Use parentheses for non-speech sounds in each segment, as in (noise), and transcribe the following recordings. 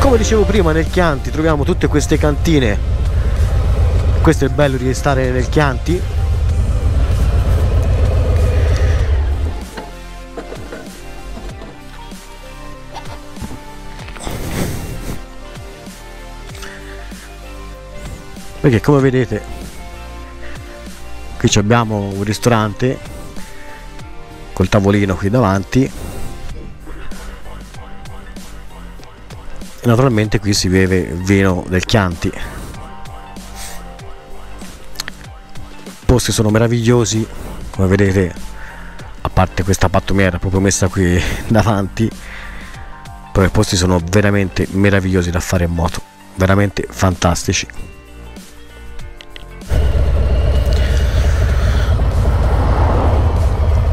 Come dicevo prima nel Chianti troviamo tutte queste cantine. Questo è bello di stare nel Chianti. Perché come vedete qui abbiamo un ristorante col tavolino qui davanti e naturalmente qui si beve vino del Chianti. I posti sono meravigliosi, come vedete, a parte questa pattumiera proprio messa qui (laughs) davanti, però i posti sono veramente meravigliosi da fare in moto, veramente fantastici.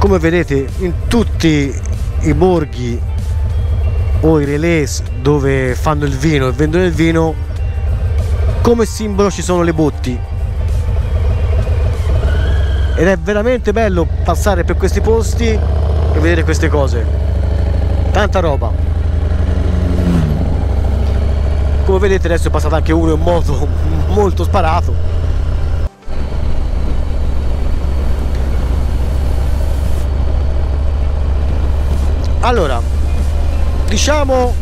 Come vedete in tutti i borghi o i relais dove fanno il vino e vendono il vino come simbolo ci sono le botti. Ed è veramente bello passare per questi posti e vedere queste cose. Tanta roba. Come vedete adesso è passato anche uno in moto (laughs) molto sparato allora diciamo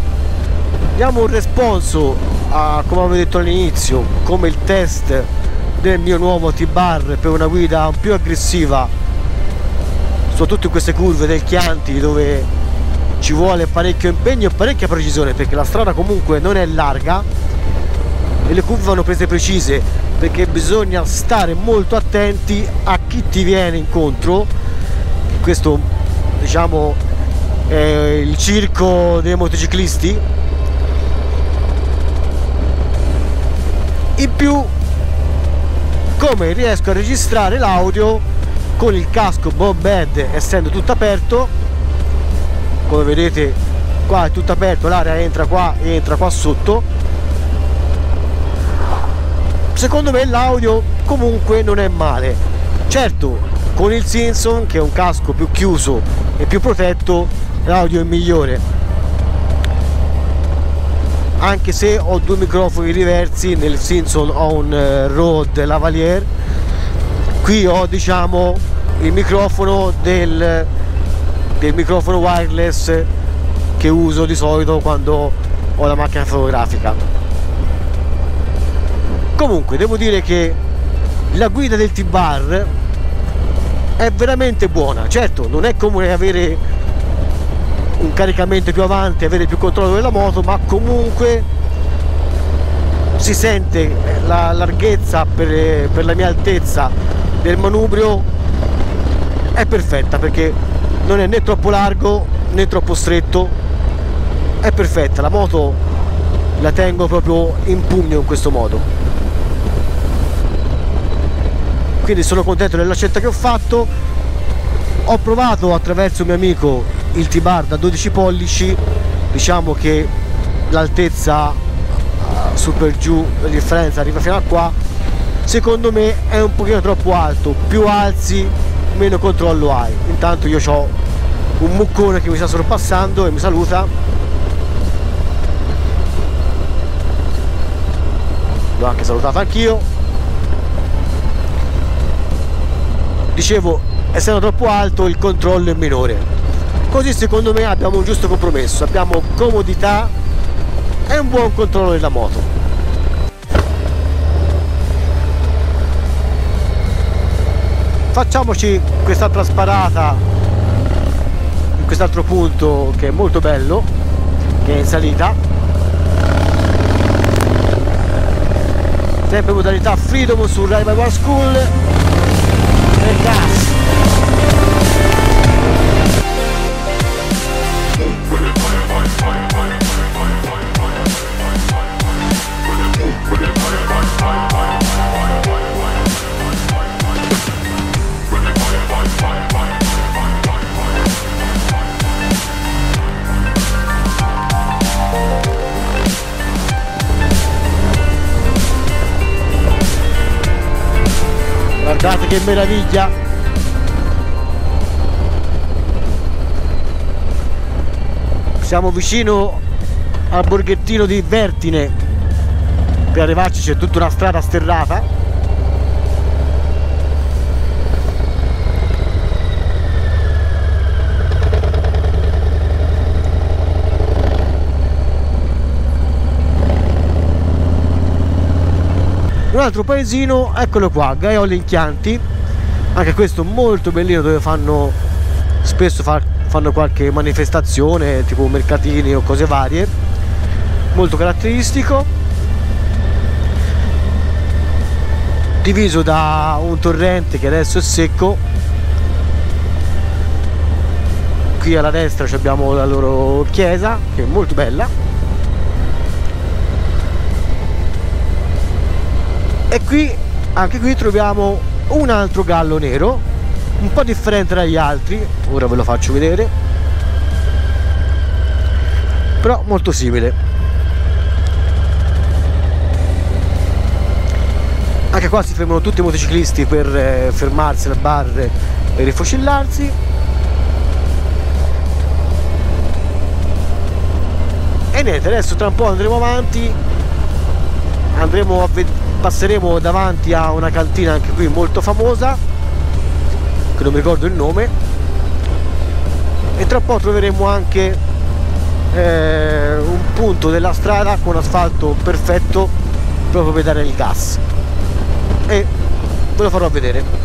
diamo un responso a come avevo detto all'inizio come il test del mio nuovo T-Bar per una guida più aggressiva soprattutto in queste curve del Chianti dove ci vuole parecchio impegno e parecchia precisione perché la strada comunque non è larga e le curve vanno prese precise perché bisogna stare molto attenti a chi ti viene incontro. Questo diciamo è il circo dei motociclisti. In più come riesco a registrare l'audio con il casco Bob Band essendo tutto aperto come vedete qua è tutto aperto l'area entra qua e entra qua sotto secondo me l'audio comunque non è male. Certo con il Simpson che è un casco più chiuso e più protetto l'audio è migliore. Anche se ho due microfoni diversi nel Simpson ho un uh, Rode Lavalier. Qui ho diciamo il microfono del, del microfono wireless che uso di solito quando ho la macchina fotografica. Comunque devo dire che la guida del T-Bar è veramente buona. Certo non è come avere un caricamento più avanti, avere più controllo della moto, ma comunque si sente la larghezza per, per la mia altezza del manubrio è perfetta perché non è né troppo largo né troppo stretto è perfetta. La moto la tengo proprio in pugno in questo modo. Quindi sono contento della scelta che ho fatto. Ho provato attraverso un mio amico il T-Bar da 12 pollici diciamo che l'altezza uh, su per giù la differenza arriva fino a qua. Secondo me è un pochino troppo alto più alzi meno controllo hai. Intanto io ho un muccone che mi sta sorpassando e mi saluta. L'ho anche salutato anch'io. Dicevo essendo troppo alto il controllo è minore così secondo me abbiamo un giusto compromesso abbiamo comodità e un buon controllo della moto. Facciamoci quest'altra sparata in quest'altro punto che è molto bello che è in salita. Sempre modalità freedom su Rival School guardate che meraviglia. Siamo vicino al borghettino di Vertine. Per arrivarci c'è tutta una strada sterrata un altro paesino eccolo qua Gaioli in anche questo molto bellino dove fanno spesso fa, fanno qualche manifestazione tipo mercatini o cose varie. Molto caratteristico. Diviso da un torrente che adesso è secco. Qui alla destra abbiamo la loro chiesa che è molto bella e qui anche qui troviamo un altro gallo nero un po' differente dagli altri. Ora ve lo faccio vedere. Però molto simile. Anche qua si fermano tutti i motociclisti per eh, fermarsi al bar e rifocillarsi. E niente adesso tra un po' andremo avanti. Andremo a vedere passeremo davanti a una cantina anche qui molto famosa che non mi ricordo il nome e tra poco troveremo anche eh, un punto della strada con asfalto perfetto proprio per dare il gas. E ve lo farò vedere